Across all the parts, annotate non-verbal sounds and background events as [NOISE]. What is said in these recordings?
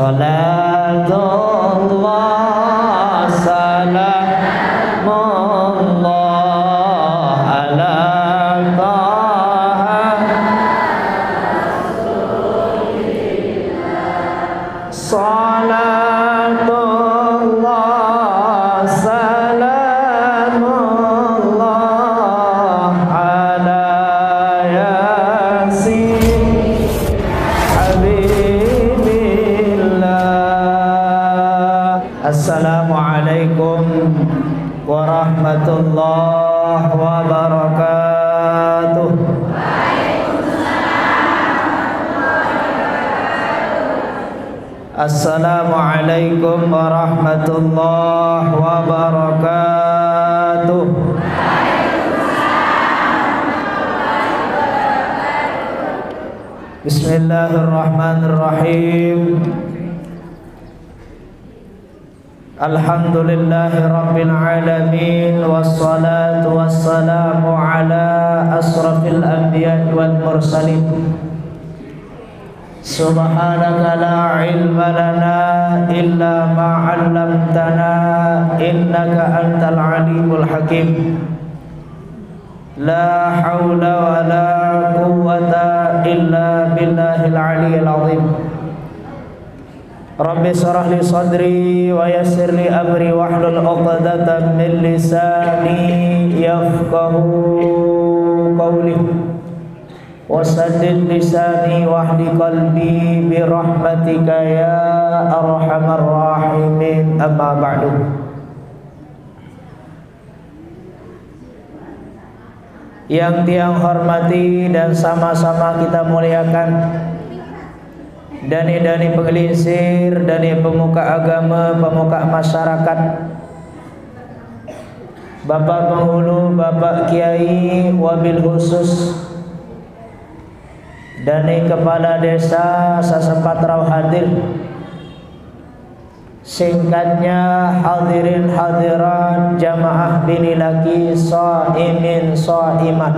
Salatullah Salamullah Assalamualaikum warahmatullahi wabarakatuh. Bismillahirrahmanirrahim. Alhamdulillahi rabbil alamin. Wassalamu ala asrafil anbiya wal mursalin. Subhanaka la ilma lana إلا ما علمتنا إنك أنت العليم الحكيم. لا حول ولا قوة إلا بالله العلي العظيم. رب اشرح لي صدري ويسر لي أمري واحلل عقدة من لساني يفقه قولي. وسدد لساني واهد قلبي برحمتك يا أرحم الراحمين أما بعد Yang tiang hormati dan sama-sama kita muliakan Dani-dani penggelincir, dani pemuka agama, pemuka masyarakat Bapak penghulu, Bapak Kiai, wabil khusus Dani kepala desa sesempat rau hadir Singkatnya hadirin hadirat jamaah bini laki sa'imin sa'imat.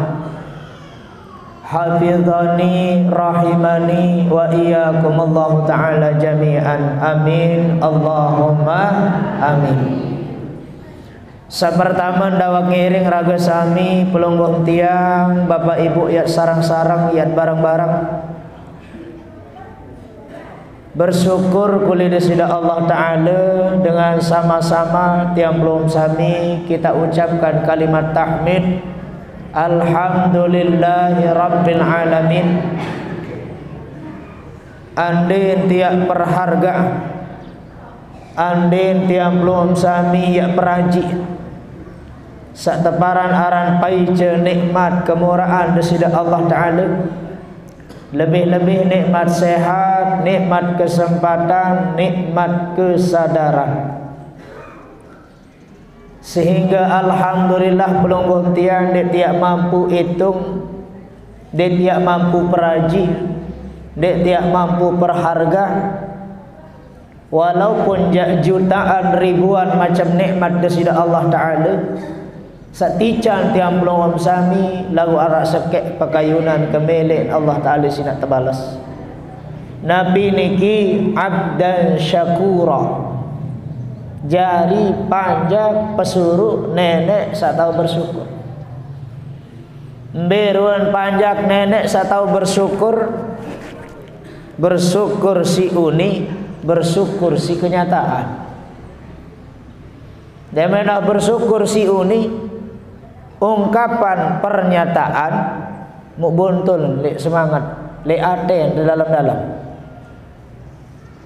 Hafizani rahimani wa iyakumullahu ta'ala jami'an. Amin. Allahumma amin Sapertama dawa ngiring raga sami pelungguh tiang Bapak Ibu ya sarang-sarang ya barang-barang. Bersyukur kulida sida Allah Ta'ala Dengan sama-sama tiang belum sami Kita ucapkan kalimat tahmid. Alhamdulillahi Rabbil Alamin. Andin tiap perharga Andin tiang belum sami ya peraji Sak teparan aran paice nikmat kemurahan desida Allah Ta'ala. Lebih-lebih nikmat sehat, nikmat kesempatan, nikmat kesadaran. Sehingga Alhamdulillah pelungguh tiang dia tiap mampu hitung Dia tiap mampu peraji Dia tiap mampu perharga Walaupun jutaan ribuan macam nikmat desida Allah Ta'ala Satican tiang belum sami lagu arak sekek pakayunan kemelek Allah Taala sinak terbalas. Nabi niki abdan syakura. Jari panjang pesuruh nenek saya tahu bersyukur. Beruan panjang nenek saya tahu bersyukur. Bersyukur si uni, bersyukur si kenyataan. Dia bersyukur si uni ungkapan pernyataan mubuntul le semangat le aten di dalam-dalam.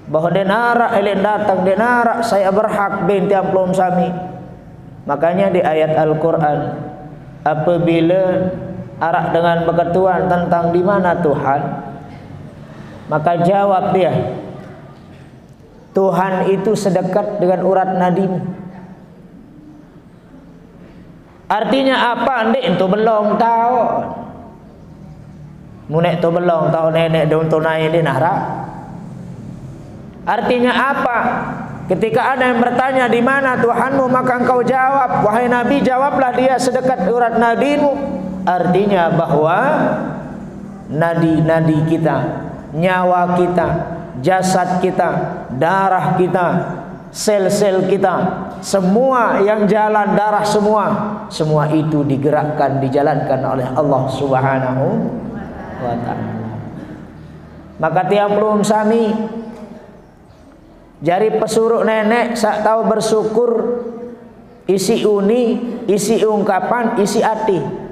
Bahwa dia narak ele datang dia narak saya berhak binti amplom sami. Makanya di ayat Al-Quran apabila arak dengan berketuan tentang di mana Tuhan maka jawab dia Tuhan itu sedekat dengan urat nadimu Artinya apa? Ndik itu belum tahu. Munek tu belum tahu nenek daun tunai di nara. Artinya apa? Ketika ada yang bertanya di mana Tuhanmu maka engkau jawab wahai Nabi jawablah dia sedekat urat nadimu. Artinya bahwa nadi-nadi kita, nyawa kita, jasad kita, darah kita, sel-sel kita, semua yang jalan darah semua, semua itu digerakkan, dijalankan oleh Allah Subhanahu wa taala. Maka tiap belum sami jari pesuruh nenek sak tahu bersyukur isi uni, isi ungkapan, isi hati.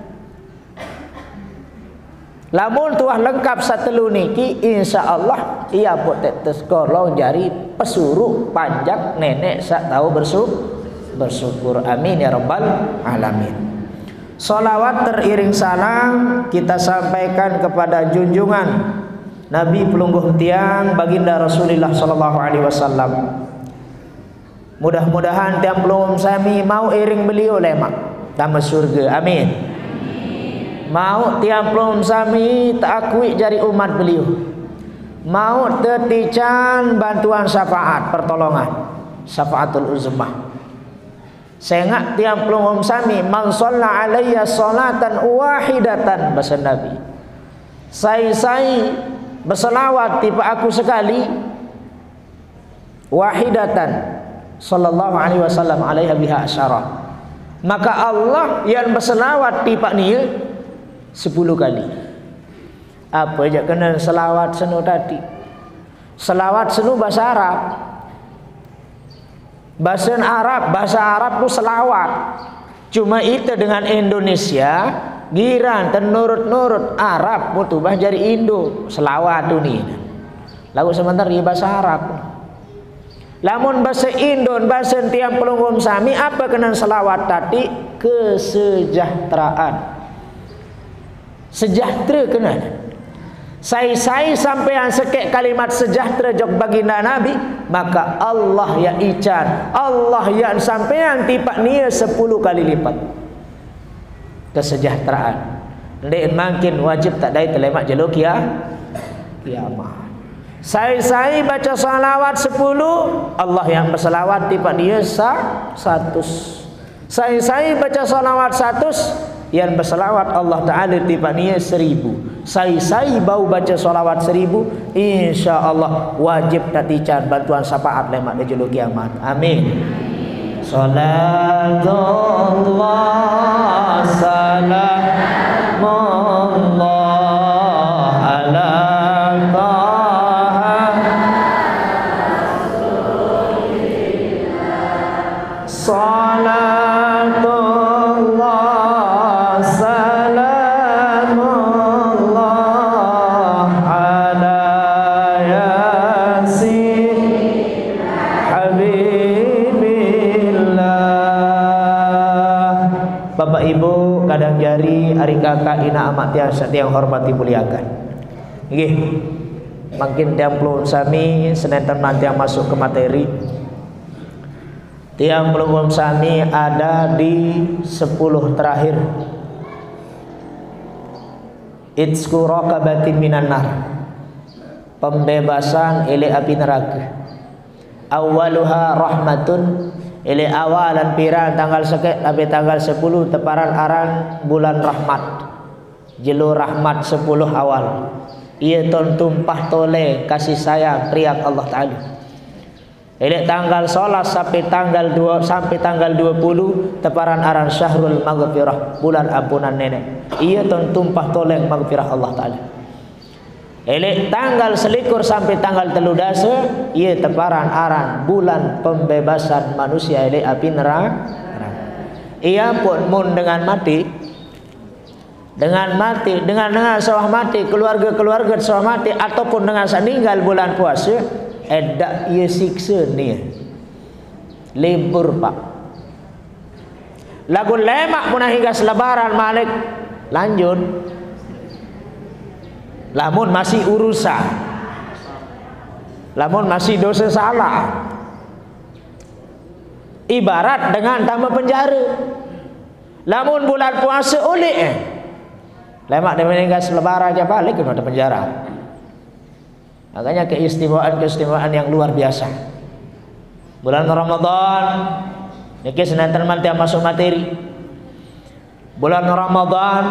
Lamun tuah lengkap satu niki insya-Allah ia buat tetes kolong jari pesuruh panjang nenek sak tahu bersyukur bersyukur amin ya rabbal alamin. Salawat teriring salam kita sampaikan kepada junjungan Nabi pelungguh tiang baginda Rasulullah sallallahu alaihi wasallam. Mudah-mudahan tiang pelungguh sami mau iring beliau lemak dalam surga. Amin mau tiap pelum sami tak akui jari umat beliau. Mau tetican bantuan syafaat pertolongan. Syafaatul uzmah. Sehingga tiap pelum sami man shalla alayya salatan wahidatan bahasa nabi. Sai-sai berselawat tipe aku sekali wahidatan sallallahu alaihi wasallam alaiha biha asyara. Maka Allah yang berselawat tipe ni sepuluh kali. Apa aja kena selawat senu tadi? Selawat senu bahasa Arab. Bahasa Arab bahasa Arab tu selawat. Cuma itu dengan Indonesia giran tenurut-nurut Arab mutu bah jadi Indo. Selawat tu ni. Lagu sebentar di bahasa Arab. Lamun bahasa Indo bahasa tiang pelunggum sami apa kena selawat tadi? Kesejahteraan sejahtera kena sai-sai sampai yang sekek kalimat sejahtera jok baginda Nabi maka Allah yang ican Allah yang sampai yang tipak niya sepuluh kali lipat. Kesejahteraan. Ndek makin wajib tak dai telemak jeluk ya kiamat. Sai-sai baca salawat sepuluh Allah yang bersalawat tipak dia sa satu sai-sai baca salawat satu yang berselawat Allah Ta'ala tipaninya seribu. Sai-sai bau baca salawat seribu Insya Allah wajib natican bantuan syafaat lemak di juluk kiamat. Amin. Salatullah Salamullah amat tiang tiang hormati muliakan. Nggih. Makin tiang pelun sami senenten tiang masuk ke materi. Tiang pelun sami ada di 10 terakhir. Itsku raqabatin minan nar. Pembebasan ile api neraka. Awaluha rahmatun Ili awalan piran tanggal sekek tapi tanggal 10 teparan aran bulan rahmat. Jelu rahmat 10 awal. Ia ton tumpah tole kasih sayang riak Allah Taala. Ili tanggal solat sampai tanggal 2 sampai tanggal 20 teparan aran syahrul maghfirah bulan ampunan nenek. Ia ton tumpah tole maghfirah Allah Taala. Elek tanggal selikur sampai tanggal telu dasa Ia teparan aran bulan pembebasan manusia elek api neraka Ia pun mun dengan mati Dengan mati Dengan dengan sawah mati Keluarga-keluarga sawah mati Ataupun dengan meninggal bulan puasa Edak ia siksa ni. Libur pak. Lagu lemak punah hingga selebaran malik. Lanjut. Lamun masih urusan. Lamun masih dosa salah. Ibarat dengan tambah penjara. Lamun bulan puasa oleh. eh Lemak dia meninggal selebaran aja balik ke penjara Makanya keistimewaan-keistimewaan yang luar biasa Bulan Ramadan Ini senantiasa teman masuk materi Bulan Ramadan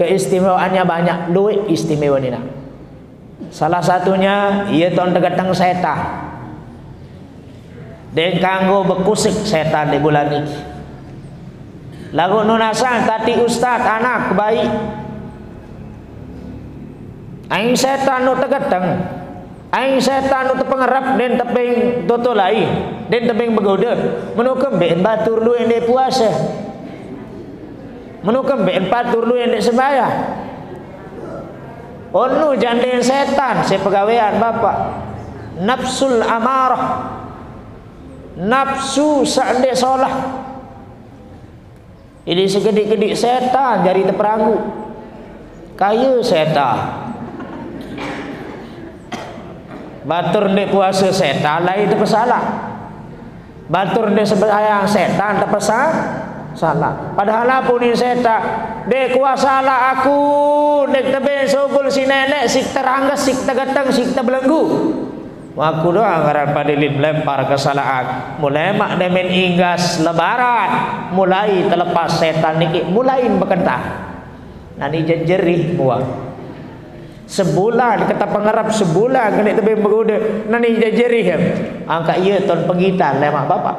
keistimewaannya banyak duit istimewa ni nak Salah satunya ia tuan tergetang setan. Dan kanggo bekusik setan di bulan ini. Lagu nunasan tadi ustaz anak baik. Aing setan nu tergetang. Aing setan nu terpengerap dan teping toto lain. Dan teping begoda. Menukam ben batur lu dia puasa. Menukam ben batur lu dia sembahyang. Onu jandin setan si pegawaian bapak. Nafsul amarah. Nafsu sa'dik solah. Ini segedik-gedik setan jari terperanggu. Kaya setan. Batur ndek puasa setan lain terpesalah. Batur ndek sembahyang setan terpesalah. Salah. Padahal apa ni setan? Dek kuasa lah aku Dek tebe sogul si nenek Sik terangga, sik tergetang, sik terbelenggu Aku doa ngaran padilin lempar kesalahan Mulai mak demen ingas lebaran Mulai terlepas setan niki Mulai berkentah Nani jerih buah Sebulan kata pengarap sebulan kena tebe bergoda Nani jerih Angka iya ton pengitan lemak bapak.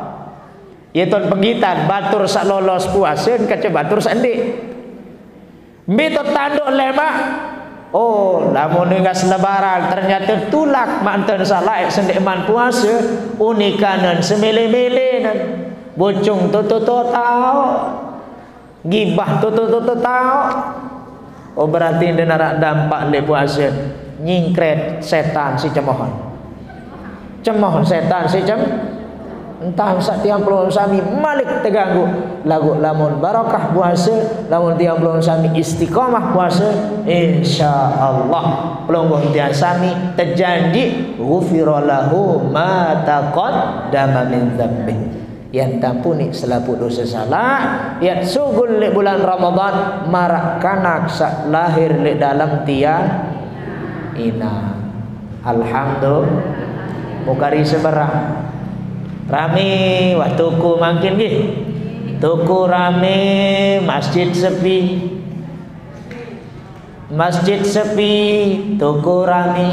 Ia ton pengitan batur sak lolos puasa kaca batur sak ndik Mito tanduk lemak. Oh, lamun ngas lebaran ternyata tulak mantan salah sendek man puasa unikanan semele-mele nan bocung tu tu tau gibah tu tu tau oh berarti dia nak dampak le puasa nyingkret setan si cemohon. Cemohon setan si cem entah sak tiang puluh sami malik terganggu. Lagu lamun barakah puasa lamun tiang puluh sami istiqamah puasa insyaallah. Pelonggoh tiang sami terjanji ghufira lahu ma taqaddama min dzambi yang tampuni selapu dosa salah. Yang sugul le bulan Ramadan marak kanak sak lahir le dalam tiang ina. Alhamdulillah. Mukari seberang. Rame wah tuku makin gih tuku rame masjid sepi. Masjid sepi tuku rame.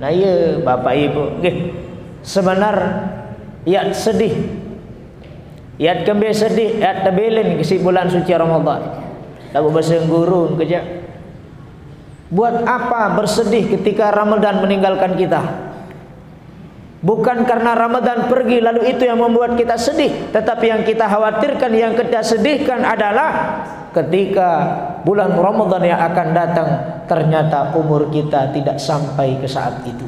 Nah iya bapak ibu gih sebenar ya sedih. Ya kembe sedih ya tebelin kesi bulan suci Ramadan. Lagu bahasa gurun kejap buat apa bersedih ketika Ramadan meninggalkan kita? Bukan karena Ramadan pergi lalu itu yang membuat kita sedih, tetapi yang kita khawatirkan, yang kita sedihkan adalah ketika bulan Ramadan yang akan datang ternyata umur kita tidak sampai ke saat itu.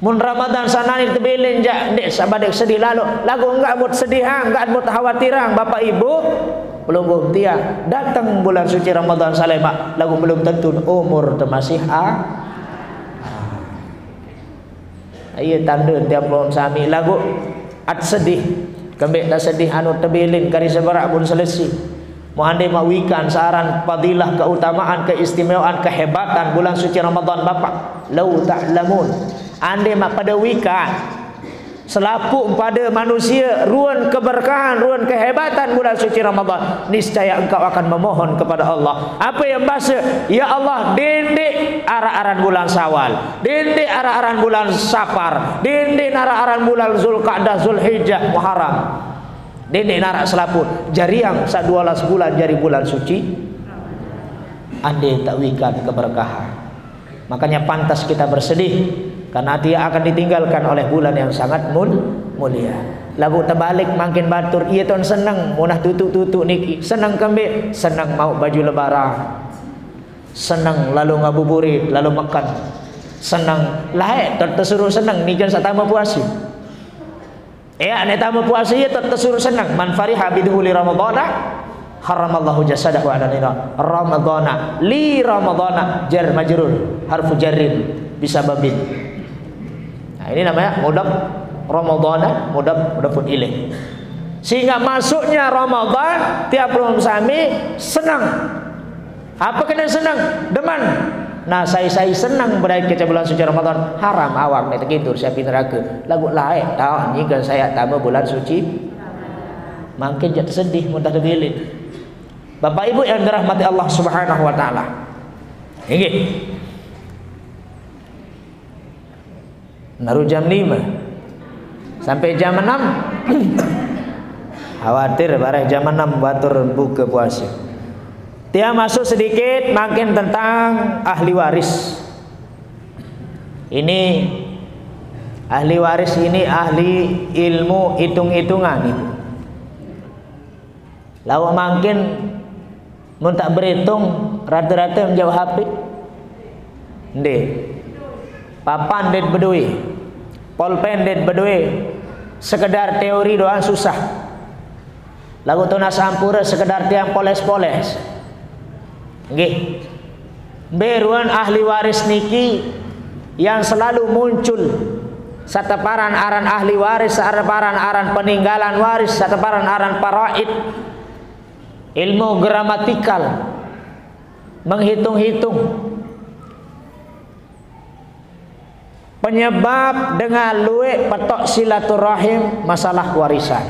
Mun Ramadan sana ni tebelin jak dek sabadek sedih lalu lagu enggak buat sedih hang enggak buat khawatiran bapak ibu belum belum dia datang bulan suci Ramadan salema lagu belum tentu umur termasih ah Ia tanda tiap malam sami lagu at sedih. Kembek dah sedih anu tebilin kari sebarak pun selesai. Mu ande mak wikan saran fadilah keutamaan keistimewaan kehebatan bulan suci Ramadan Bapak. Lau ta'lamun. Ande mak pada wikan selaput pada manusia ruan keberkahan, ruan kehebatan bulan suci Ramadan. Niscaya engkau akan memohon kepada Allah. Apa yang bahasa? Ya Allah, dindik arah-arahan bulan Sawal, dindik arah-arahan bulan Safar, dindik arah-arahan bulan Zulqa'dah, Zulhijjah, Muharram. Dindik narak selaput. Jariang sak 12 bulan jari bulan suci. Ande tak wikan keberkahan. Makanya pantas kita bersedih karena dia akan ditinggalkan oleh bulan yang sangat mul mulia. Lagu terbalik makin batur, ia tuan senang munah tutuk-tutuk niki, senang kembali, senang mau baju lebaran. Senang lalu ngabuburit, lalu makan. Senang lahir tersuruh senang ni kan satama puasa. Eh, ane tamu puasa ia tersuruh senang. Man fariha biduhuli ramadhana haramallahu jasadahu ala nira ramadhana li ramadhana jar majrur harfu jarrin bisa babin ini namanya mudab Ramadan, mudab mudafun ilaih. Sehingga masuknya Ramadan tiap bulan sami senang. Apa kena senang? Deman. Nah, saya saya senang berada ke bulan suci Ramadan. Haram awak nek tidur siap neraka. Lagu lain tahu ni kan saya tambah bulan suci. Makin jatuh sedih mudah terbilit. Bapak Ibu yang dirahmati Allah Subhanahu wa taala. Ini. Naruh jam 5 sampai jam 6 khawatir barang jam 6 batur buka puasa. Dia masuk sedikit makin tentang ahli waris. Ini ahli waris ini ahli ilmu hitung-hitungan itu. Lalu makin mun tak berhitung rata-rata menjauh HP Ndek. Papan det bedui. Polpen det bedui. Sekedar teori doang susah. Lagu tunas sampura sekedar tiang poles-poles. Nggih. Beruan ahli waris niki yang selalu muncul sataparan aran ahli waris, sataparan aran peninggalan waris, sataparan aran paraid ilmu gramatikal menghitung-hitung penyebab dengan luwe petok silaturahim masalah warisan.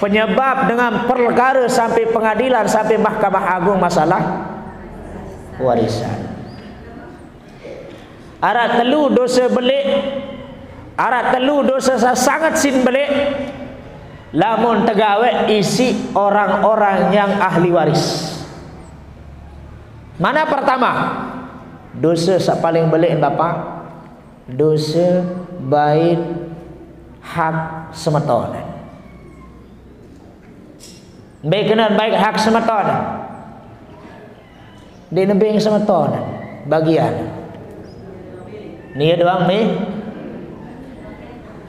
Penyebab dengan perkara sampai pengadilan sampai mahkamah agung masalah warisan. Arat telu dosa belik arat telu dosa sangat sin belik lamun tegawe isi orang-orang yang ahli waris. Mana pertama dosa sak paling belik bapa. Dosa baik hak semeton baik kena baik hak semeton di nebeng semeton bagian. Ni doang ni.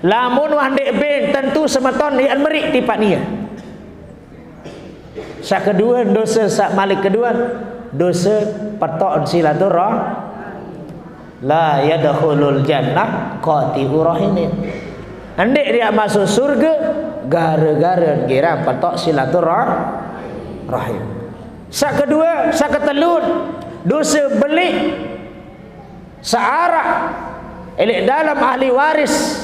Lamun wandek ben tentu semeton ni merik tipat ni sak kedua dosa sak malik kedua dosa petok silaturah. La yadkhulul jannah qati'u rahimin andek dia masuk surga gara-gara kira petok silaturah rahim. Sak kedua sak ketelun dosa belik searah elik dalam ahli waris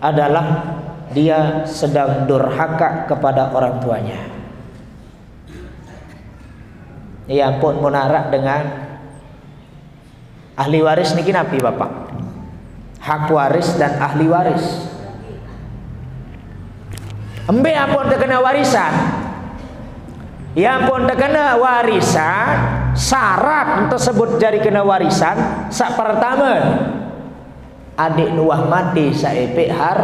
adalah dia sedang durhaka kepada orang tuanya Ya pun munarak dengan ahli waris niki napi Bapak. Hak waris dan ahli waris. Embe ampun terkena warisan. Ya pun terkena warisan, syarat untuk sebut jari kena warisan sak pertama adik nuah mati saepek har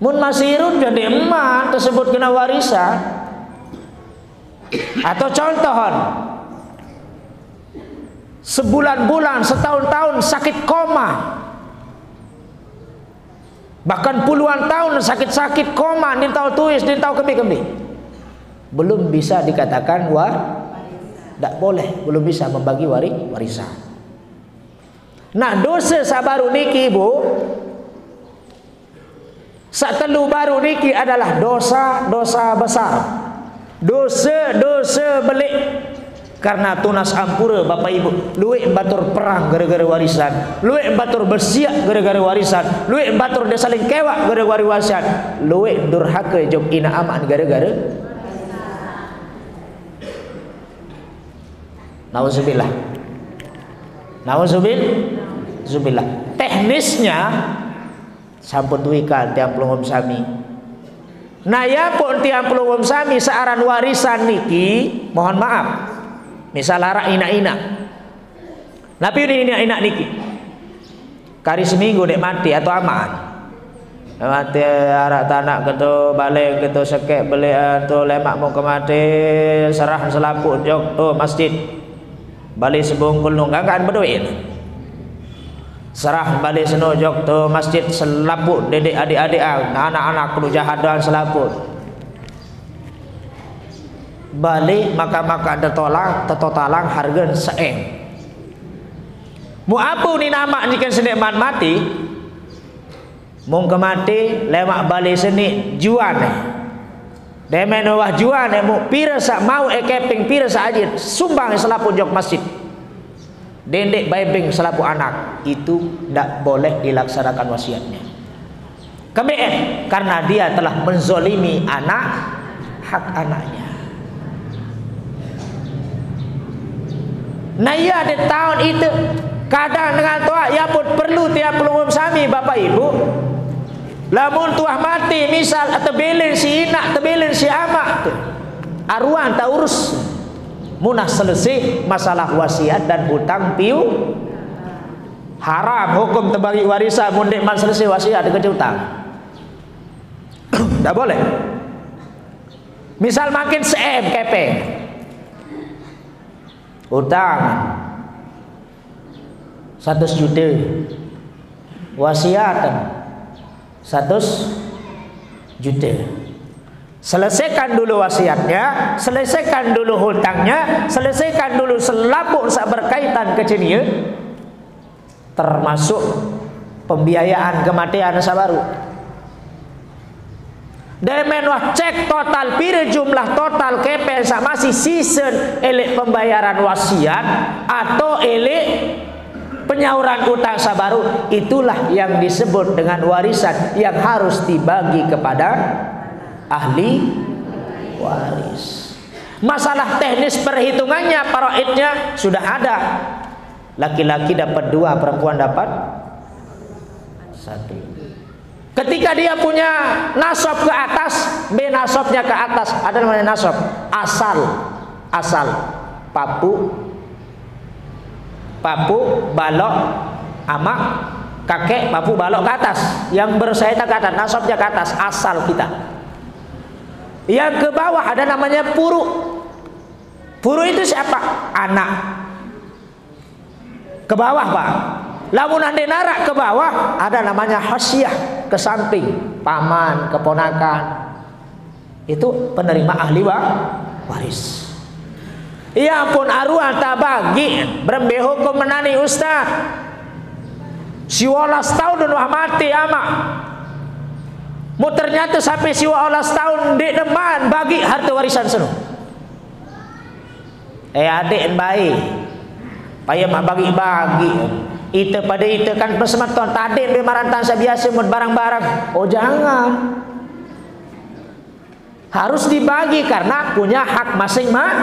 mun masih irun jadi emak tersebut kena warisan atau contohon sebulan-bulan, setahun-tahun sakit koma. Bahkan puluhan tahun sakit-sakit koma, ni tahu tuis, tahu kembi-kembi. Belum bisa dikatakan wah tak boleh, belum bisa membagi wari, warisan. Nah, dosa sabaru niki Ibu Sak telu baru niki adalah dosa-dosa besar dosa-dosa belik karena tunas ampura bapak ibu. Luik batur perang gara-gara warisan. Luik batur bersiap gara-gara warisan. Luik batur dia saling kewak gara-gara warisan. Luik durhaka jom ina aman gara-gara. Nauzubillah. Nauzubillah. Teknisnya Sampun tuikan tiang pelungum sami Naya pun tiang pelungum sami searan warisan niki, mohon maaf. Misal lara ina-ina. Tapi ini ina-ina niki. Kari seminggu dek mati atau aman. Mati arak tanah ketu balik ketu sekek beli tu lemak mau kemati serah selaput jok tu masjid. Balik sebungkul nunggang kan berduit serah balik senojok tu masjid selaput dedek adik-adik anak-anak perlu jahadan selaput. Balik maka-maka tertolak tertotalang harga seeng. Mu apa ni nama ni kan sedek mati. Mung kemati lemak balik seni juan eh Demen wah juan eh mu pira sak mau ekeping pira sak ajit. Sumbang selaput jok masjid Dendek baibing selaku anak itu tidak boleh dilaksanakan wasiatnya. Kemudian karena dia telah menzolimi anak hak anaknya. Nah iya di tahun itu kadang dengan tua ya pun perlu tiap pelumum sami bapak ibu. Lamun tuah mati misal atau belin si inak atau belin si amak Arwah tak urus munah selesai masalah wasiat dan hutang piu. Haram hukum terbagi warisan mundik man selesai wasiat dengan hutang. Tak boleh. Misal makin se-M KP hutang. 100 juta. Wasiat 100 juta selesaikan dulu wasiatnya selesaikan dulu hutangnya selesaikan dulu selapuk sak berkaitan kecenia termasuk pembiayaan kematian sabaru dan menwah cek total pira jumlah total KPN masih season elek pembayaran wasiat atau elek penyauran utang sabaru itulah yang disebut dengan warisan yang harus dibagi kepada ahli waris. Masalah teknis perhitungannya paraidnya sudah ada. Laki-laki dapat dua perempuan dapat satu. Ketika dia punya nasab ke atas, B nasabnya ke atas, ada namanya nasab. Asal, asal, papu, papu, balok, amak, kakek, papu, balok ke atas. Yang bersaitan ke atas, nasabnya ke atas, asal kita. Yang ke bawah ada namanya puru. Puru itu siapa? Anak. Ke bawah, Pak. Lamun ande narak ke bawah ada namanya hasyah ke samping paman keponakan itu penerima ahli wa waris. Ia pun arwah tak bagi berembe hukum menani ustaz. Si walas tahun dan mati ama. Mu ternyata sampai si walas tahun di depan bagi harta warisan senu. Eh adik baik. Payah mak bagi-bagi. Itu pada itu kan pesemeton tadi di marantan biasa mun barang-barang. Oh jangan. Harus dibagi karena punya hak masing-masing.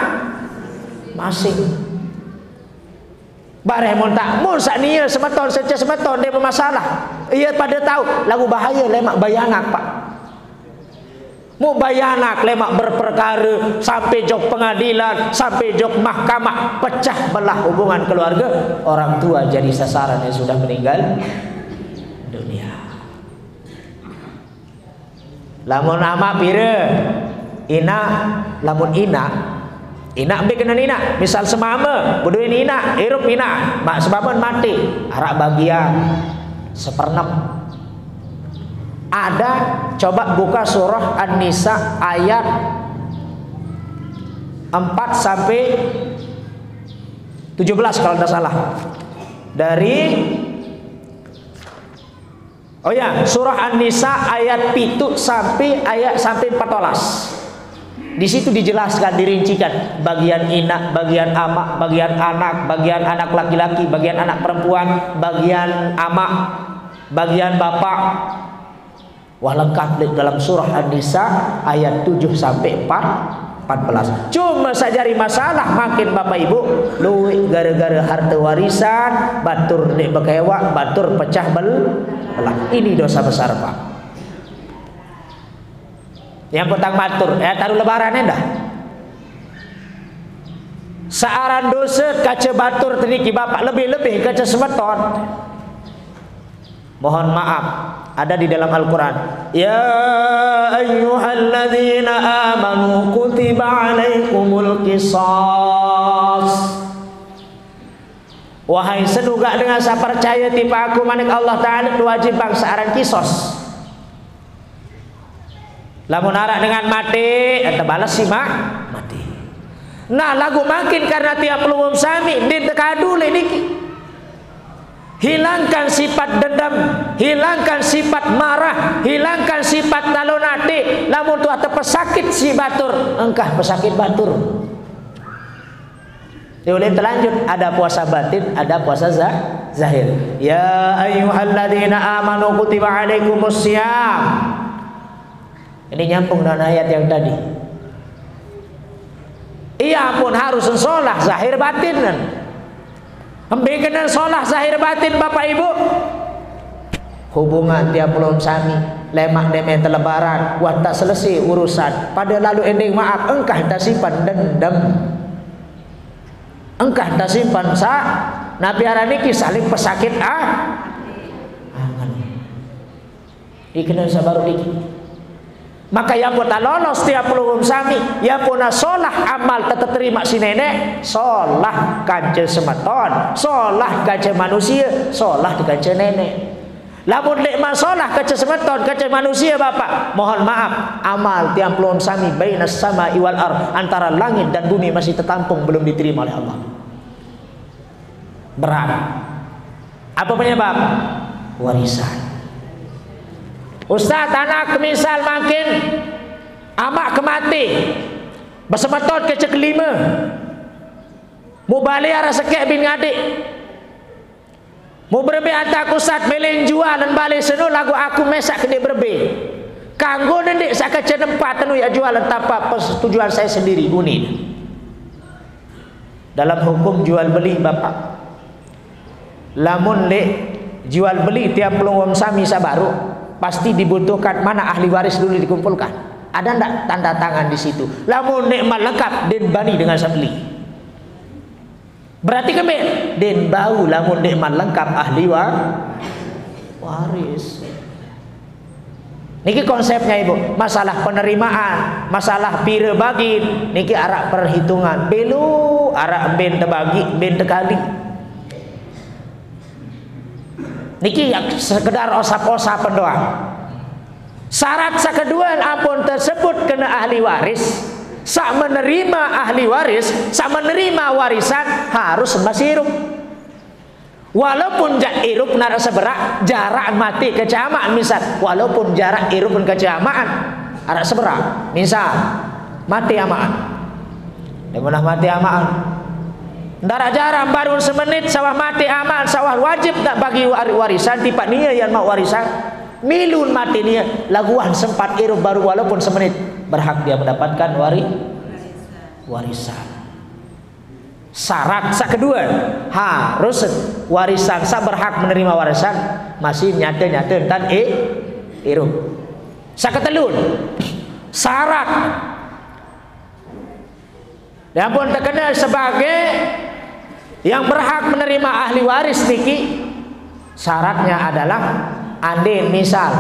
Bareh mun tak mun sak nia semeton seca semeton dia bermasalah. Ia pada tahu lagu bahaya lemak bayangak pak. Mu bayanak lemak berperkara sampai jok pengadilan, sampai jok mahkamah, pecah belah hubungan keluarga, orang tua jadi sasaran yang sudah meninggal dunia. Lamun ama pira? Ina, lamun ina, ina ambil kena ina. Misal semama, berdua ina, hirup ina, mak sebabun mati, harap bagian seperenam ada coba buka surah An-Nisa ayat 4 sampai 17 kalau tidak salah. Dari Oh ya, surah An-Nisa ayat pitu sampai ayat sampai 14. Di situ dijelaskan, dirincikan bagian inak, bagian amak, bagian anak, bagian anak laki-laki, bagian anak perempuan, bagian amak, bagian bapak, Wah lengkap dalam surah An-Nisa ayat 7 sampai 4 14. Cuma saja masalah makin Bapak Ibu luwih gara-gara harta warisan, batur nek bekewa, batur pecah bel. Ini dosa besar, Pak. Yang petang batur, eh taruh lebaran dah. Searan dosa kaca batur teniki Bapak. Lebih-lebih kaca semeton. Mohon maaf ada di dalam Al-Quran. Ya ayyuhalladzina amanu kutiba alaikumul qisas. Wahai seduga dengan saya percaya tipa aku manik Allah Ta'ala wajib bangsa kisos Lamun arak dengan mati Eta balas sih mak. Mati Nah lagu makin karena tiap lumum sami Di tekadul ini hilangkan sifat dendam hilangkan sifat marah hilangkan sifat talonati namun tu atau pesakit si batur engkah pesakit batur? Diulim terlanjut ada puasa batin, ada puasa zah, zahir. Ya ayyuhalladzina amanu kutiba alaikumus syiyam. Ini nyambung dengan ayat yang tadi. Ia pun harus sholat zahir batin. Ambil kena solah zahir batin Bapak Ibu. Hubungan dia belum sami. Lemak demen terlebaran. Buat tak selesai urusan. Pada lalu ending maaf. Engkah tak simpan dendam. Engkah tak simpan sa. Nabi Araniki saling pesakit ah. Ikenal sabaru dikit. Maka yang pun tak lolos tiap peluang sami, yang pun solah amal tetap terima si nenek, solah kaca semeton, solah kaca manusia, solah di kaca nenek. Lamun lek masalah kaca semeton, kaca manusia bapak, mohon maaf, amal tiap peluang sami baina sama iwal ar antara langit dan bumi masih tertampung belum diterima oleh Allah. Berat. Apa penyebab? Warisan. Ustaz anak misal makin amak kemati bersemetot ke balik arah sekek bin adik. Mau berbe hantar kusat beleng jual dan balik senu lagu aku mesak ke dia berbe kanggo nendik saka cenempat tenu ya jualan tanpa persetujuan saya sendiri guni. Dalam hukum jual beli bapak. Lamun lek jual beli tiap peluang sami sabaru pasti dibutuhkan mana ahli waris dulu dikumpulkan. Ada ndak tanda tangan di situ? Lamun nikmat lengkap den bani dengan sabli berarti kami den bau lamun nikmat lengkap ahli wa waris. Niki konsepnya ibu, masalah penerimaan, masalah pira bagi, niki arak perhitungan, belu arak ben terbagi, ben tekali. Niki yang sekedar osap-osap doang. Syarat kedua ampun tersebut kena ahli waris. Sak menerima ahli waris, sak menerima warisan harus masih hidup. Walaupun jak irup nara seberak jarak mati kecamaan misal, walaupun jarak irup pun kecamaan arak seberak. Misal mati amaan. Di mana mati amaan? Darah jarang baru semenit sawah mati amal sawah wajib tak bagi warisan tipak nia yang mau warisan. Milun mati nia laguan sempat irup baru walaupun semenit. Berhak dia mendapatkan wari warisan. Syarat sa kedua harus warisan sa berhak menerima warisan masih nyata-nyata dan e irup sa ketelun syarat. Dan pun terkenal sebagai yang berhak menerima ahli waris niki syaratnya adalah andai misal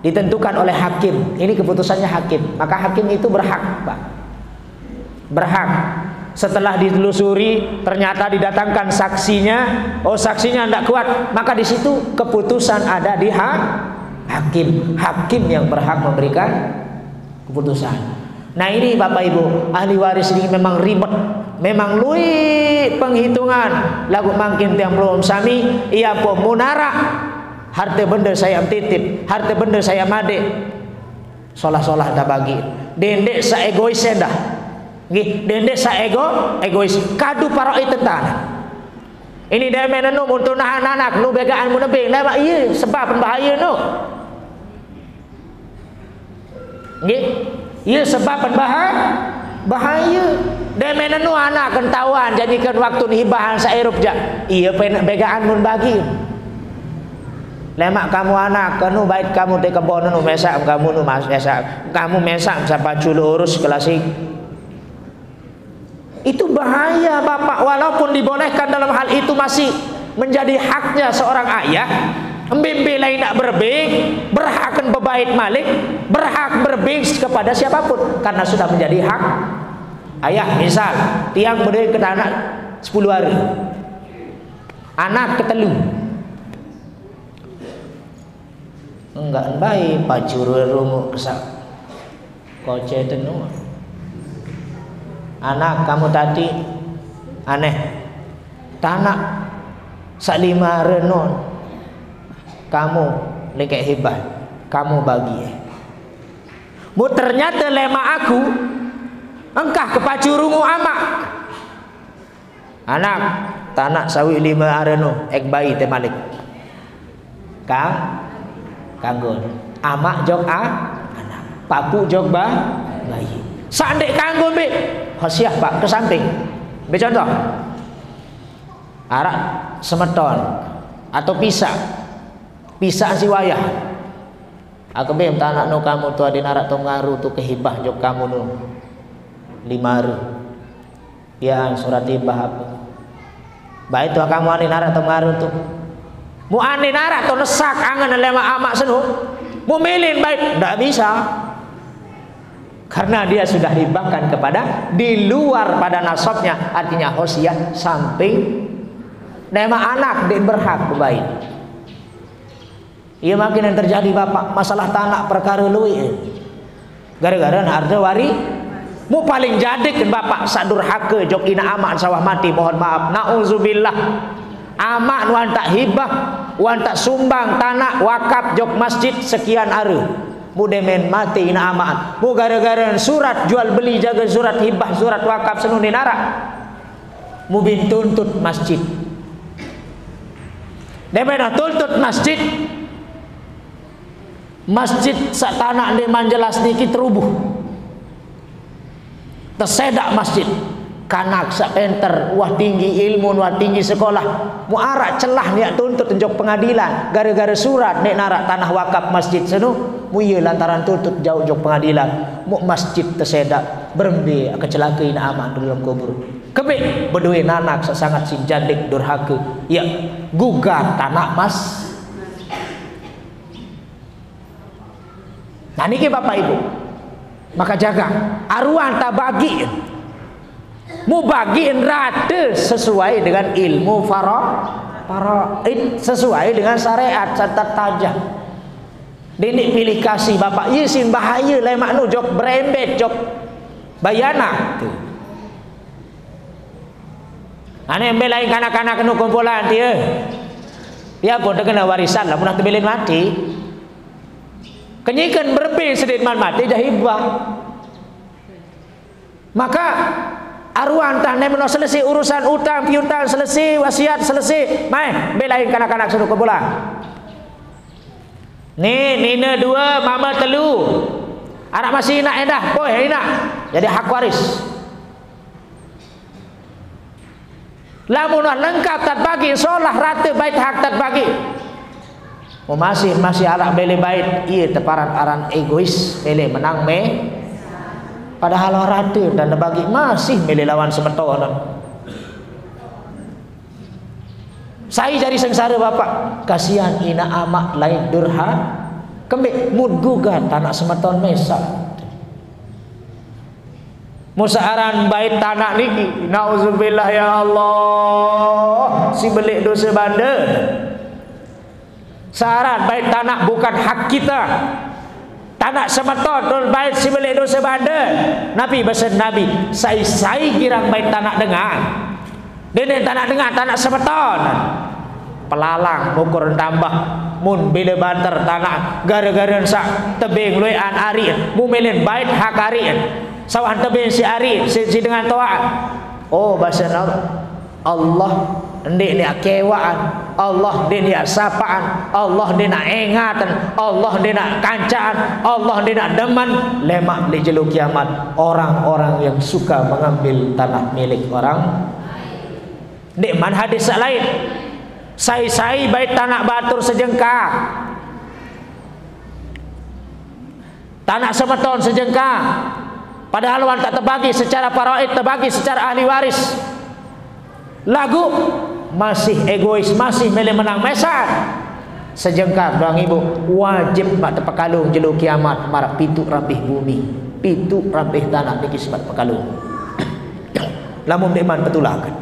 ditentukan oleh hakim. Ini keputusannya hakim. Maka hakim itu berhak Pak. Berhak. Setelah ditelusuri ternyata didatangkan saksinya oh saksinya tidak kuat. Maka di situ keputusan ada di hak hakim. Hakim yang berhak memberikan keputusan. Nah ini Bapak Ibu, ahli waris ini memang ribet, memang penghitungan. Lagu makin tiang belum sami, ia munara. Harta benda saya titip, harta benda saya made. Solah-solah dah bagi. Dendek sa egois dah. Nggih, dendek sa ego, egois. Kadu para itu tanah. Ini dia menenu untuk nahan anak, nu begaan mu nebeng. Lewat iya, sebab bahaya nu. Nggih, Ya sebab bahaya bahaya. Dan menenu anak kentawan jadikan waktu hibahan sairup ja. Iya begaan mun bagi. Lemak kamu anak, kanu baik kamu te kebon nu mesak kamu nu mas mesak. Kamu mesak siapa culu urus klasik. Itu bahaya Bapak walaupun dibolehkan dalam hal itu masih menjadi haknya seorang ayah Mbimbi lain nak berbing, berhak akan berbait malik, berhak berbing kepada siapa pun karena sudah menjadi hak ayah. Misal, tiang berdiri ke anak 10 hari. Anak ketelu. Enggak baik pacur rumu kesak. Koce tenu. Anak kamu tadi aneh. Tanah salima renon kamu lekek hebat. Kamu bagi. Mu ternyata lema aku engkah kepacurungu amak? Anak tanak sawi lima areno ek bayi te malik kang kanggon amak jok a anak. Papu jok ba bayi. Sandek kanggo be hasiah pak ke samping. Be contoh. Arak semeton atau pisah pisah si wayah. Aku bem tak no kamu tu ada narak tu ngaru tu kehibah jok kamu nu. Lima ru ya surat hibah aku. Baik tu kamu ada narak tu ngaru tu. Mu ane narak tu nesak angan lema amak senu. Mu milin baik. Tak bisa. Karena dia sudah hibahkan kepada di luar pada nasabnya. Artinya hosiah sampai Nema anak dia berhak baik. Ia makin yang terjadi bapak. Masalah tanah perkara lui. Gara-gara harta wari mu paling jadi kan bapak. Sadur hake jok ina amak sawah mati mohon maaf. Nauzubillah amak nuan tak hibah wan tak sumbang tanah wakaf jok masjid sekian hari mu demen mati ina amak. Mu gara-gara surat jual beli jaga surat hibah surat wakaf senunin arak mu bin tuntut masjid. Daripada tuntut masjid Masjid sak tanah di manjelas niki terubuh. Tersedak masjid. Kanak sak penter Wah tinggi ilmu Wah tinggi sekolah. Muarak celah niat tuntut Tunjuk pengadilan. Gara-gara surat Nek narak tanah wakaf masjid senu Mu iya lantaran tuntut Jauh jauh pengadilan. Mu masjid tersedak Berembi Kecelakai nak aman dalam kubur. Kebik berdua anak sangat si jadik durhaka. Ya, gugat tanah mas. Nah niki Bapak Ibu. Maka jaga arwah tak bagi. Mu bagiin rata sesuai dengan ilmu faro para sesuai dengan syariat catat tajam. Dini pilih kasih Bapak. Yesin bahaya lah maknu jok berembet jok bayana. Tuh. Ane belain kanak-kanak kena kumpulan dia. Dia pun terkena warisan lah punah terbelin mati. Kenyikan berbih sedikit mati dah hibah. Maka arwah entah nemeno selesai urusan utang piutang selesai wasiat selesai. Mai belain kanak-kanak suruh kumpulan. Ni nina dua mama telu. Anak masih nak edah, boy enak. Jadi hak waris. Lamun lengkap tak bagi solah rata bait hak tak bagi. Oh, masih arak beli bait iya teparan aran egois beli menang me. Padahal rata dan bagi masih beli lawan semeton. Saya jadi sengsara bapak. Kasihan ina amak lain durha. Kembik mud gugat anak semeton mesak. Musaharan bait tanah niki. Nauzubillah ya Allah. Si belik dosa bandar. Saran bait tanah bukan hak kita. Tanah semeton dol bait si belik dosa bandar. Nabi bahasa Nabi, saya sai kirang bait tanah dengar. Dene tanah dengar tanah semeton. Pelalang ukur tambah mun bila banter tanah gara-gara sak tebing luian ari mu bait hak ari sawah tebing si ari si, si dengan taat oh bahasa Allah Ndik ni kewaan. Allah dia ni sapaan. Allah dia nak ingatan. Allah dia nak kancaan. Allah dia nak deman. Lemak di jeluk kiamat. Orang-orang yang suka mengambil tanah milik orang. Ndik man hadis lain. Sai-sai baik tanah batur sejengkak Tanah semeton sejengkak Padahal wan tak terbagi secara faraid, terbagi secara ahli waris. Lagu masih egois, masih milih menang mesar. Sejengkar doang ibu wajib mak tepakalung jelu kiamat marak pitu rapih bumi, pitu rapih tanah niki sebat pekalung. [COUGHS] Lamun deman petulakan.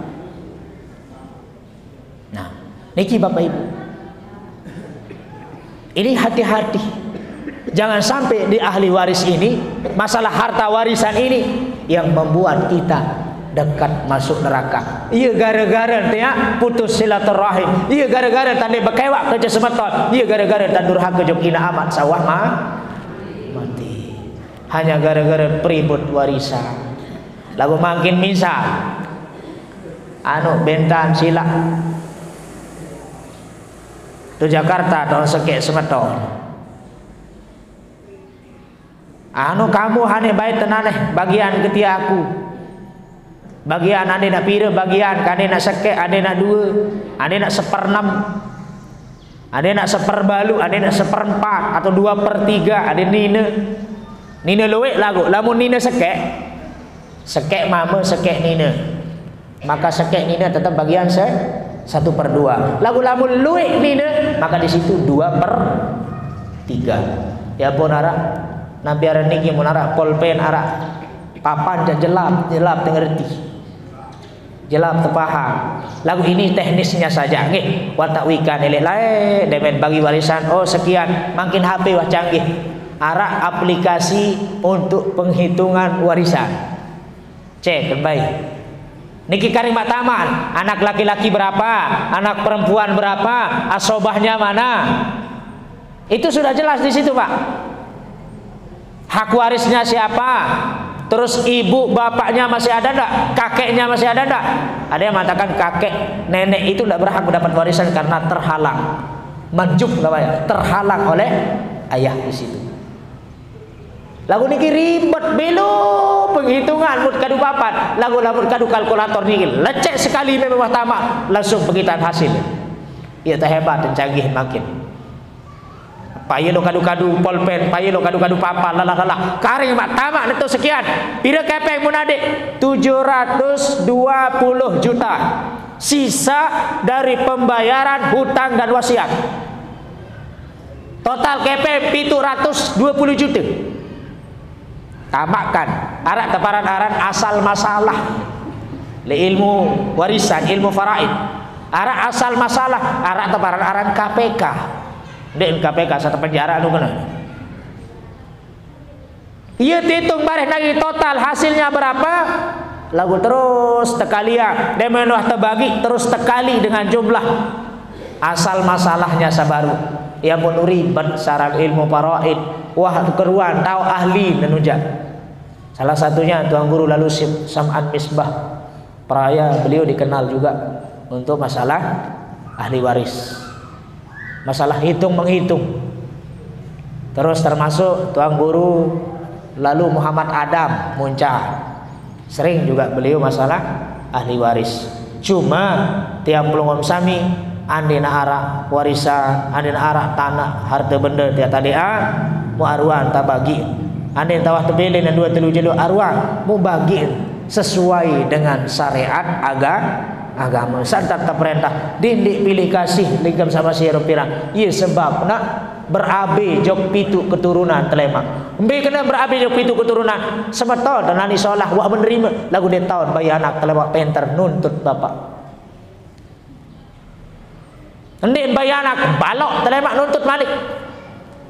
Nah, niki Bapak Ibu. Ini hati-hati Jangan sampai di ahli waris ini masalah harta warisan ini yang membuat kita dekat masuk neraka. Iya gara-gara ya putus silaturahim. Iya gara-gara tanda bekewak kerja semeton. Iya gara-gara tanda durhaka jok ina amat sawah mah mati. Hanya gara-gara peribut warisan. Lalu makin misal anu bentan silak tu Jakarta tahun sekek semeton anu kamu hane baik tenaneh bagian ketia aku Bagian ane nak pira bagian, ane nak sekek, ane nak dua, ane nak seperenam, ane nak seperbalu, ane nak seperempat atau dua per tiga, ane nina. Nina luwek lagu, lamun nina sekek, sekek mama, sekek nina. Maka sekek nina tetap bagian se satu per dua. Lagu lamun luwek nina, maka di situ dua per tiga. Ya pun arah, nabi arah niki mun arah polpen arah papan dan jelap jelap tengerti jelas terpaham lagu ini teknisnya saja nggih. Wa takwikan elek lae demen bagi warisan. Oh sekian. Makin HP wah canggih. Arak aplikasi untuk penghitungan warisan. Cek baik niki karimat taman. Anak laki-laki berapa? Anak perempuan berapa? Asobahnya mana? Itu sudah jelas di situ Pak. Hak warisnya siapa Terus ibu bapaknya masih ada enggak? Kakeknya masih ada enggak? Ada yang mengatakan kakek nenek itu tidak berhak mendapat warisan karena terhalang. Manjuk namanya, terhalang oleh ayah di situ. Lagu niki ribet belo penghitungan mut kadu papat. Lagu lagu kadu kalkulator niki lecek sekali memang tamak langsung pengitan hasil. Ia tak hebat dan canggih makin. Payah lo kadu-kadu polpen, payah lo kadu-kadu papa, lala lala. Karing mak tamak itu sekian. Pira kepeng mun adik? 720 juta. Sisa dari pembayaran hutang dan wasiat. Total kepeng 720 juta. Tamakkan. Arak teparan-aran asal masalah. Le ilmu warisan, ilmu faraid. Arak asal masalah, arak teparan-aran KPK. Dek KPK satu penjara tu kena. Ia hitung bareh lagi total hasilnya berapa? Lagu terus tekalia. Dia menuah terbagi terus tekali dengan jumlah asal masalahnya sabaru. Ia pun ribet saran ilmu paraid. Wah keruan tahu ahli nenuja. Salah satunya tuan guru lalu Sam'an Misbah. Peraya beliau dikenal juga untuk masalah ahli waris masalah hitung menghitung. Terus termasuk tuan guru lalu Muhammad Adam muncah sering juga beliau masalah ahli waris. Cuma tiap pelungom sami andina arah warisan andina arah tanah harta benda dia tadi ah mu arwah tak bagi. Andin tawah tebelin dan dua telu jelu arwah mu bagi sesuai dengan syariat agama agama. Santat tak perintah dindik pilih kasih ligam sama si pirang. Iya sebab nak berabe jok pitu keturunan telemak Mbe kena berabe jok pitu keturunan. Sebetul dan nani solah wa menerima. Lagu dia tahun bayi anak telemak penter nuntut bapak. Ndin bayi anak balok telemak nuntut malik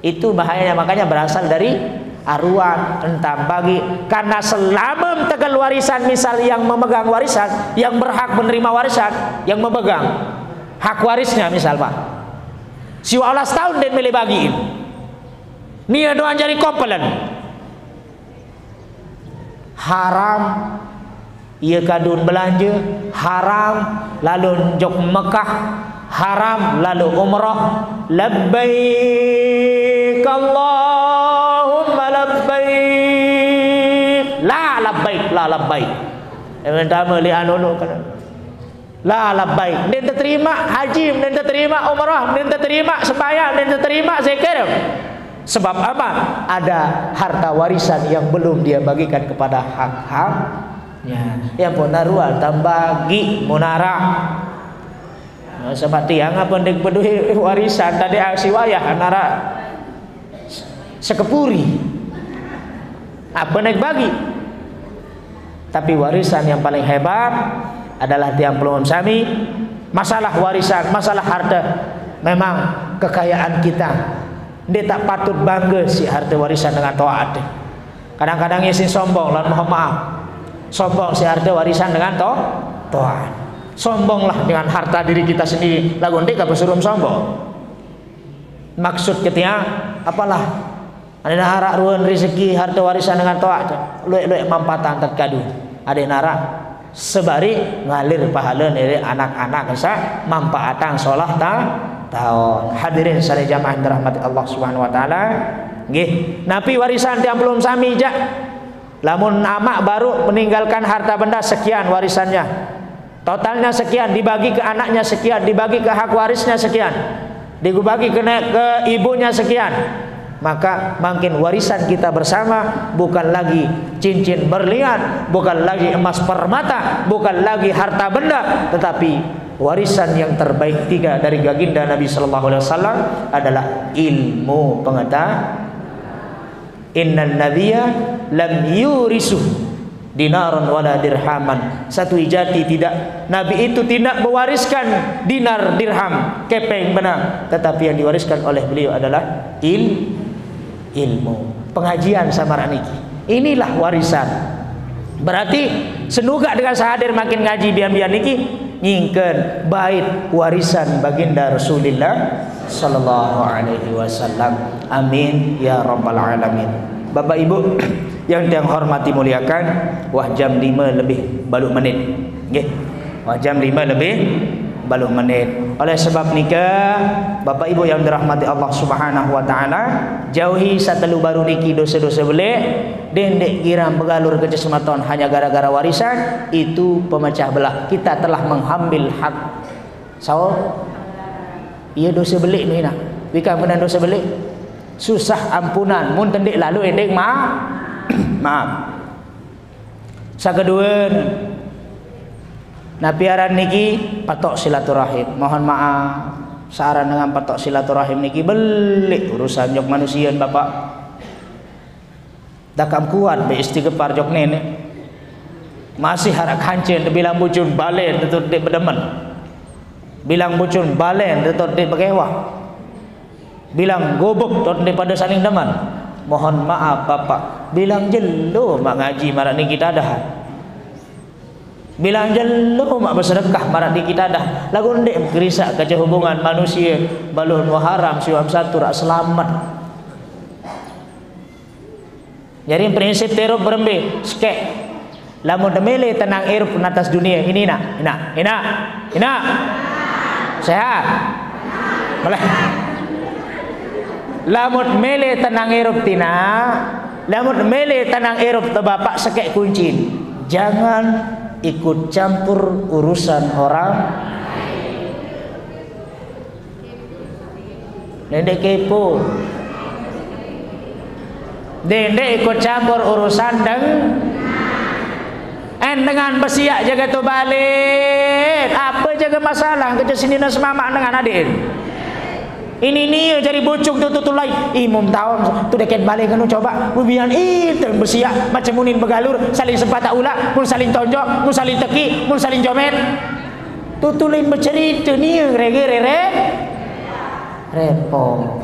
itu bahayanya makanya berasal dari arwah entah bagi. Karena selama tegal warisan misal yang memegang warisan yang berhak menerima warisan yang memegang hak warisnya misal pak. Si Allah setahun dan milih bagiin. Nia doan jari kompelan haram. Ia kadun belanja? Haram. Lalu jok Mekah? Haram. Lalu umrah labbaik Allahumma la labbaik yang pertama li anu kan la labbaik dan terima haji dan terima umrah dan terima sembahyang dan terima zikir. Sebab apa? Ada harta warisan yang belum dia bagikan kepada hak-haknya yang pun narual tambagi munara. Nah, sebab tiang apa ndek peduli warisan tadi aksi wayah antara sekepuri. Apa naik bagi? Tapi warisan yang paling hebat adalah tiang pelumum sami. Masalah warisan, masalah harta memang kekayaan kita. Dia tak patut bangga si harta warisan dengan taat. Kadang-kadang isi sombong lan mohon maaf. Sombong si harta warisan dengan to taat sombonglah dengan harta diri kita sendiri lagu ndek suruh sombong maksud ketia apalah ada narak ruan rezeki harta warisan dengan toa luek-luek mampatan terkadu ada narak sebari ngalir pahala dari anak-anak sa manfaatan solah ta tahun hadirin sare jamaah dirahmati Allah Subhanahu wa taala nggih napi warisan tiang belum sami jak Lamun amak baru meninggalkan harta benda sekian warisannya. Totalnya sekian, dibagi ke anaknya sekian, dibagi ke hak warisnya sekian. Dibagi ke, ke ibunya sekian. Maka makin warisan kita bersama bukan lagi cincin berlian, bukan lagi emas permata, bukan lagi harta benda, tetapi warisan yang terbaik tiga dari baginda Nabi sallallahu alaihi wasallam adalah ilmu pengetahuan. Inna nabiyya lam yurisu dinaron wala dirhaman. Satu ijati tidak Nabi itu tidak mewariskan dinar dirham kepeng benar, tetapi yang diwariskan oleh beliau adalah il ilmu. Pengajian sama niki. Inilah warisan. Berarti senuga dengan sahadir makin ngaji bian-bian niki nyingken bait warisan baginda Rasulullah sallallahu alaihi wasallam. Amin ya rabbal alamin. Bapak Ibu [CLEARS THROAT] yang yang hormati muliakan, wah jam 5 lebih balu menit. Nggih. Wah jam 5 lebih balu menit. Oleh sebab nikah, Bapak Ibu yang dirahmati Allah Subhanahu wa taala, jauhi satelu baru niki dosa-dosa belik dendek giram begalur kecesmatan hanya gara-gara warisan itu pemecah belah. Kita telah mengambil hak so ia dosa belik ni nak. Bika benar dosa belik. Susah ampunan. Mun tendek lalu endek [COUGHS] maaf. Maaf kedua napiaran niki patok silaturahim mohon maaf saran dengan patok silaturahim niki belik urusan jok manusia bapak dakam kuat be istighfar jok nenek masih harap kancen bilang bucun balen tetut di berdemen bilang bucun balen tetut di begewa bilang gobok tot pada saling deman mohon maaf bapak bilang jelo mak ngaji marak ni kita dah bilang jelo mak bersedekah ni kita dah lagu ndek kerisak kaca hubungan manusia balun waharam siwam satu rak selamat jadi prinsip terop berembe skek. Lamun demele tenang hirup atas dunia ini nak, ina, ina, ina. Sehat. Boleh. Lamun mele tenang hirup tina, lamun mele tenang hirup te bapak sekek kunci. Jangan ikut campur urusan orang. Nenek kepo. Dende ikut campur urusan deng. En dengan bersiak jaga tu balik. Apa jaga masalah? Kerja sini nak semamak dengan adik Ini ni jadi bocok tu tu tu lain Imum tahun tu deket balik kan coba. Bubian itu bersiak macam munin bergalur. Saling sempat tak ulah pun saling tonjok. Pun saling teki. Pun saling jomet. Tu tu lain bercerita ni rege rere repot.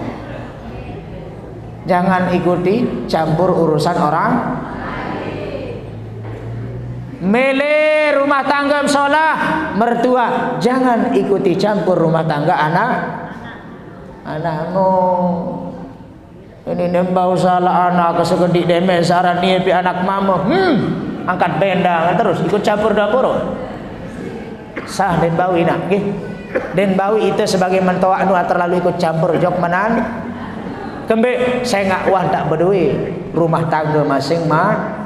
Jangan ikuti campur urusan orang. Mele rumah tangga sholah mertua. Jangan ikuti campur rumah tangga anak anakmu ini nembau salah anak kesegedik demen saran pi anak mama hmm angkat benda terus ikut campur dapur. Sah den bawi nak nggih. Den bawi itu sebagai mentoa anu terlalu ikut campur jok menan. Kembe saya ngak wah tak berduit rumah tangga masing mah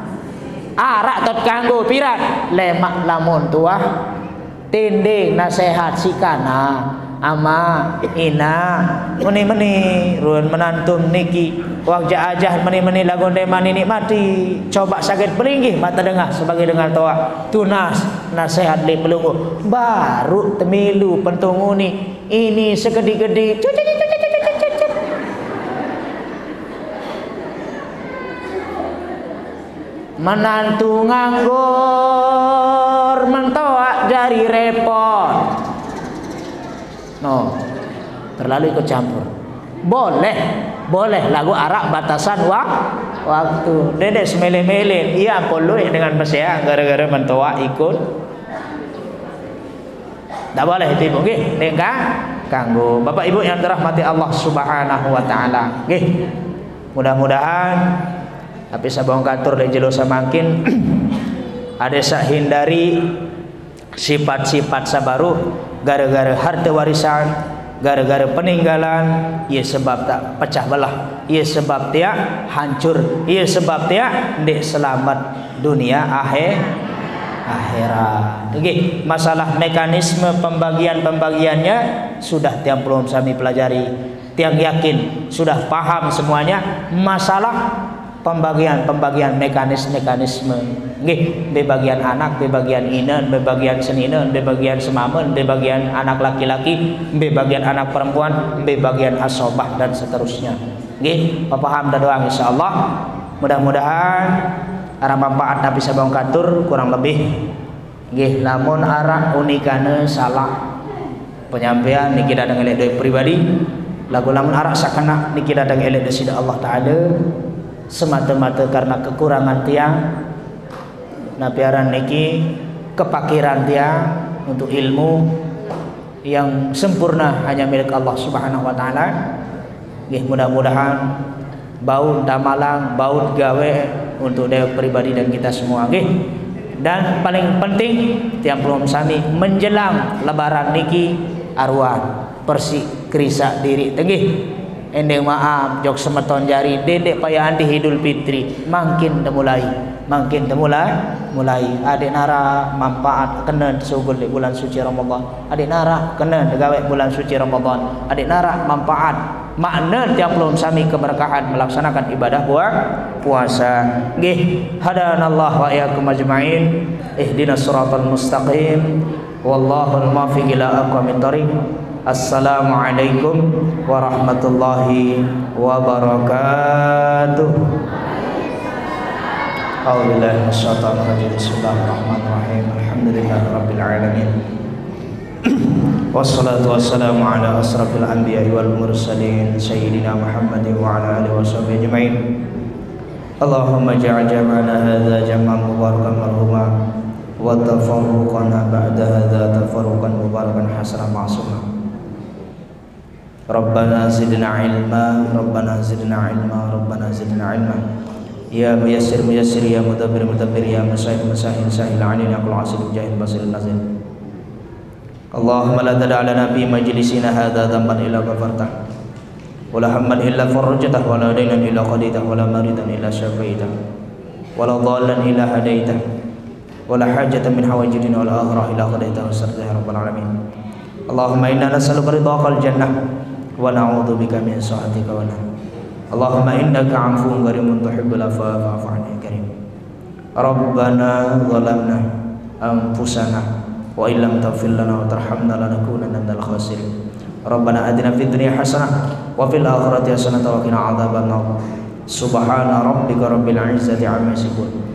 arak tot kanggo pirat. Lemak lamun tuah. Tinding nasihat si kana ama ina meni meni ruan menantum niki wajah ajah meni meni lagun deman ini mati. Coba sakit pelinggih mata dengar sebagai dengar toa. Tunas nasihat li pelunggu baru temilu pentungu ni ini cuci menantu nganggur mentoak dari repot no. Terlalu ikut campur. Boleh. Boleh. Lagu arak batasan wak waktu. Dedek semele-mele. Iya perlu dengan besia gara-gara mentoak ikut. Tak boleh itu ibu. Nggih. Nek kanggo. Bapak Ibu yang dirahmati Allah Subhanahu wa taala. Nggih. Mudah-mudahan tapi sabang kantor dan jelo semakin [CLEARS THROAT] ada sak hindari sifat-sifat sabaru gara-gara harta warisan gara-gara peninggalan ia sebab tak pecah belah. Ia sebab dia hancur. Ia sebab dia tidak selamat dunia akhir akhirat. Okay. masalah mekanisme pembagian-pembagiannya sudah tiang belum kami pelajari. Tiang yakin sudah paham semuanya. Masalah pembagian-pembagian mekanisme-mekanisme. Nggih be bagian anak be bagian inan be bagian seninen be bagian semamen anak laki-laki be bagian anak perempuan be bagian asobah dan seterusnya. Nggih paham dan doang insyaallah. Mudah-mudahan arah manfaat Nabi sabang katur kurang lebih. Nggih lamun arah unikane salah. Penyampaian niki datang elek pribadi. Lagu lamun arah sakana niki datang elek dari Allah taala semata-mata karena kekurangan tiang nabiaran niki kepakiran dia untuk ilmu yang sempurna hanya milik Allah Subhanahu wa taala. Nggih mudah-mudahan baut damalang, baut gawe untuk dia pribadi dan kita semua nggih. Dan paling penting tiang belum sami menjelang lebaran niki arwah persi kerisa diri tenggih endeng maaf jok semeton jari. Dedek payah anti hidul fitri. Makin temulai makin temulai mulai. Adik nara manfaat kena sugul di bulan suci Ramadan. Adik nara kena degawe bulan suci Ramadan. Adik nara manfaat. Makna tiap belum sami keberkahan melaksanakan ibadah buah puasa. Nggih. Hadanallah wa iyyakum ajmain. Ihdinas siratal mustaqim. Wallahul muwaffiq ila aqwamit thoriq Assalamualaikum warahmatullahi wabarakatuh. A'udzubillahi minasyaitonir rajim. Bismillahirrahmanirrahim. Alhamdulillahirabbil alamin. Wassalatu wassalamu ala asrafil anbiya'i wal mursalin sayyidina Muhammadin wa ala alihi washabbihi ajmain. Allahumma ja'al jam'ana hadza jam'an mubarakan marhuma wa tafarruqana ba'da hadza tafarruqan mubarakan hasanan ma'suma. ربنا زدنا علما ربنا زدنا علما ربنا زدنا علما. يا ميسر ميسر يا مدبر مدبر يا مسائل مسائل سهل علينا كل عاصم جاهل بصير نازل اللهم لا تدع لنا في مجلسنا هذا ذنبا إلا غفرته ولا هما إلا فرجته ولا دينا إلا قضيته ولا مريضا إلا شفيته ولا ضالا إلا هديته ولا حاجة من حوائج الدنيا والآخرة إلا قضيتها وسرتها رب العالمين. اللهم إنا نسألك رضاك الجنة wa na'udzu bika min sa'atika wa Allahumma innaka 'afuwun karimun tuhibbul afwa fa'fu 'anna karim. Rabbana zalamna anfusana wa illam taghfir lana wa tarhamna lanakunanna minal khasirin. Rabbana atina fid dunya hasanah wa fil akhirati hasanah wa qina nar Subhana rabbika rabbil 'izzati 'amma yasifun